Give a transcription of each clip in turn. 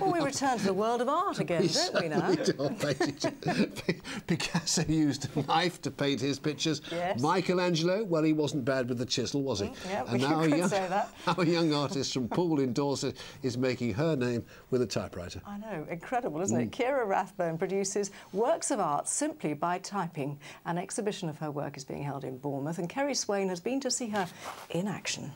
Well, we return to the world of art again, We don't we now? certainly do, P- Picasso used a knife to paint his pictures. Yes. Michelangelo, well, he wasn't bad with the chisel, was he? yeah, and we now a young, say that. now a young artist from Poole in Dorset is making her name with a typewriter. I know, incredible, isn't Mm. it? Keira Rathbone produces works of art simply by typing. An exhibition of her work is being held in Bournemouth, and Kerry Swain has been to see her in action.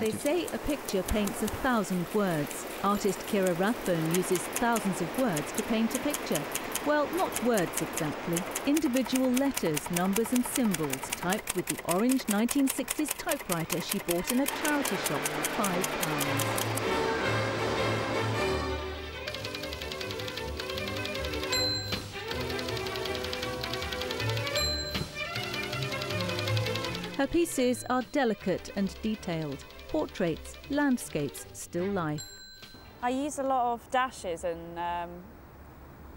They say a picture paints a thousand words. Artist Keira Rathbone uses thousands of words to paint a picture. Well, not words exactly. Individual letters, numbers and symbols typed with the orange 1960s typewriter she bought in a charity shop for five pounds. Her pieces are delicate and detailed. Portraits, landscapes, still life. I use a lot of dashes and um,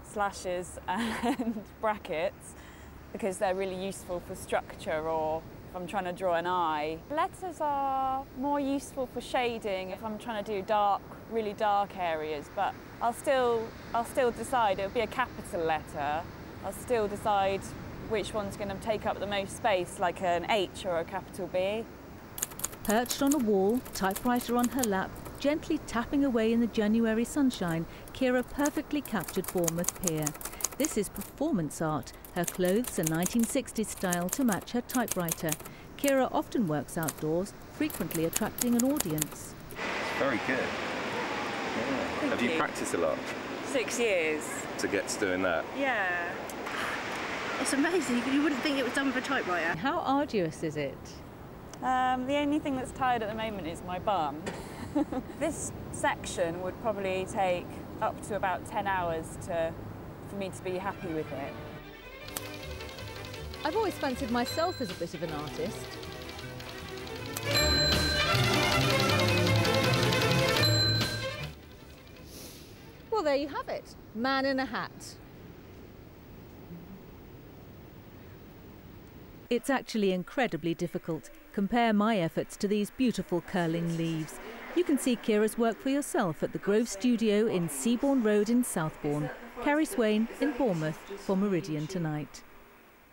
slashes and brackets because they're really useful for structure or if I'm trying to draw an eye. Letters are more useful for shading if I'm trying to do dark, really dark areas, but I'll still, I'll still decide, it'll be a capital letter, I'll still decide which one's going to take up the most space, like an H or a capital B. Perched on a wall, typewriter on her lap, gently tapping away in the January sunshine, Keira perfectly captured Bournemouth Pier. This is performance art. Her clothes are 1960s style to match her typewriter. Keira often works outdoors, frequently attracting an audience. Very good. Yeah. Thank Have you you. practiced a lot Six years. to get to doing that? Yeah. It's amazing. You wouldn't think it was done with a typewriter. How arduous is it? Um, the only thing that's tired at the moment is my bum. this section would probably take up to about 10 hours to, for me to be happy with it. I've always fancied myself as a bit of an artist. Well, there you have it. Man in a hat. It's actually incredibly difficult. Compare my efforts to these beautiful curling leaves. You can see Keira's work for yourself at the Grove Studio in Seabourne Road in Southbourne. Kerry Swain in Bournemouth for Meridian Tonight.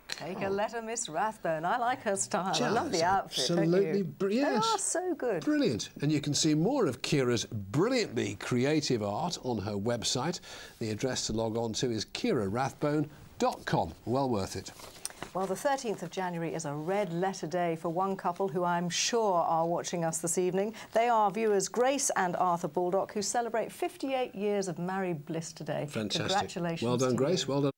Take a letter, Miss Rathbone. I like her style. I love the outfit, don't absolutely you? br- They are so good. Brilliant. And you can see more of Keira's brilliantly creative art on her website. The address to log on to is keirarathbone.com. Well worth it. Well, the 13th of January is a red letter day for one couple who I'm sure are watching us this evening. They are viewers Grace and Arthur Baldock, who celebrate 58 years of married bliss today. Fantastic. Congratulations. Well done, Grace. you. Well done.